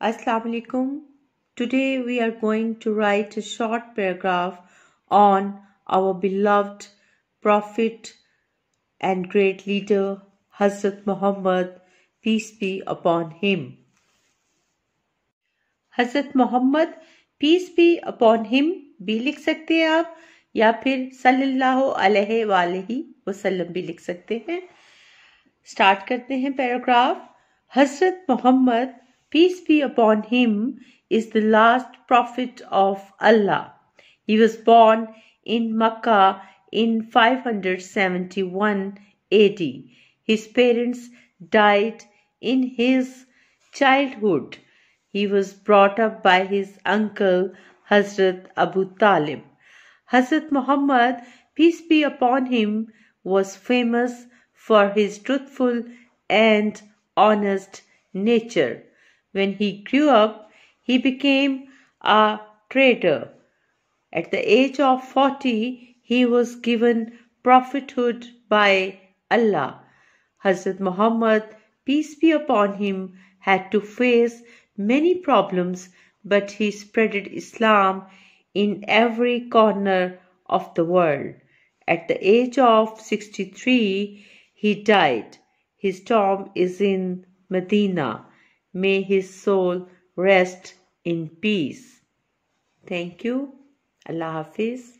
Assalamu alaikum. Today we are going to write a short paragraph on our beloved Prophet and great leader Hazrat Muhammad, peace be upon him. Hazrat Muhammad, peace be upon him भी लिख सकते हैं आप या फिर सल्लल्लाहु अलैहि वसल्लम भी लिख सकते हैं स्टार्ट करते हैं पैराग्राफ हज़रत Mohammad peace be upon him, is the last prophet of Allah. He was born in Makkah in 571 AD. His parents died in his childhood. He was brought up by his uncle Hazrat Abu Talib. Hazrat Muhammad, peace be upon him, was famous for his truthful and honest nature. When he grew up, he became a trader. At the age of 40, he was given prophethood by Allah. Hazrat Muhammad, peace be upon him, had to face many problems, but he spreaded Islam in every corner of the world. At the age of 63, he died. His tomb is in Medina. May his soul rest in peace. Thank you. Allah Hafiz.